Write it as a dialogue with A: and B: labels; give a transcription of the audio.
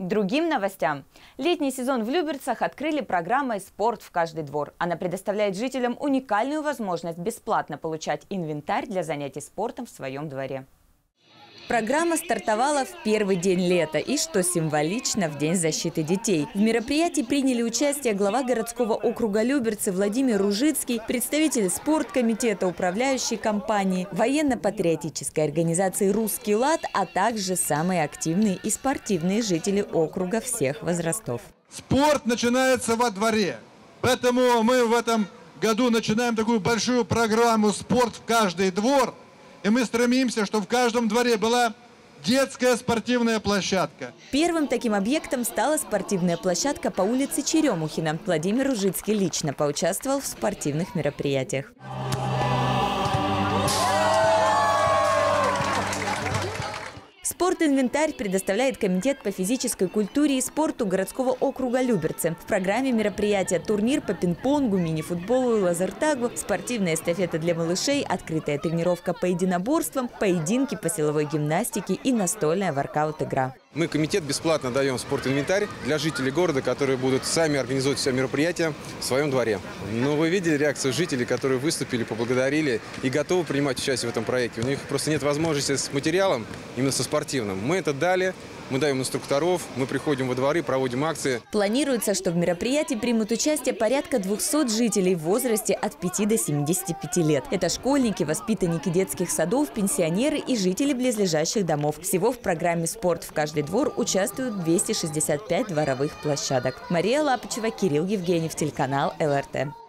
A: Другим новостям. Летний сезон в Люберцах открыли программой «Спорт в каждый двор». Она предоставляет жителям уникальную возможность бесплатно получать инвентарь для занятий спортом в своем дворе. Программа стартовала в первый день лета и, что символично, в День защиты детей. В мероприятии приняли участие глава городского округа Люберцы Владимир Ружицкий, представители спорткомитета управляющей компании, военно-патриотической организации «Русский лад», а также самые активные и спортивные жители округа всех возрастов.
B: Спорт начинается во дворе. Поэтому мы в этом году начинаем такую большую программу «Спорт в каждый двор», и мы стремимся, чтобы в каждом дворе была детская спортивная площадка.
A: Первым таким объектом стала спортивная площадка по улице Черемухина. Владимир Ужицкий лично поучаствовал в спортивных мероприятиях. Спортинвентарь предоставляет Комитет по физической культуре и спорту городского округа Люберцы. В программе мероприятия турнир по пинг-понгу, мини-футболу и лазертагу, спортивная эстафета для малышей, открытая тренировка по единоборствам, поединки по силовой гимнастике и настольная воркаут-игра.
C: Мы, комитет, бесплатно даем спортинвентарь для жителей города, которые будут сами организовывать все мероприятия в своем дворе. Но вы видели реакцию жителей, которые выступили, поблагодарили и готовы принимать участие в этом проекте. У них просто нет возможности с материалом, именно со спортивным. Мы это дали, мы даем инструкторов, мы приходим во дворы, проводим акции.
A: Планируется, что в мероприятии примут участие порядка 200 жителей в возрасте от 5 до 75 лет. Это школьники, воспитанники детских садов, пенсионеры и жители близлежащих домов. Всего в программе «Спорт в каждый двор» участвуют 265 дворовых площадок. Мария Лапочева, Кирилл Евгеньев, телеканал ЛРТ.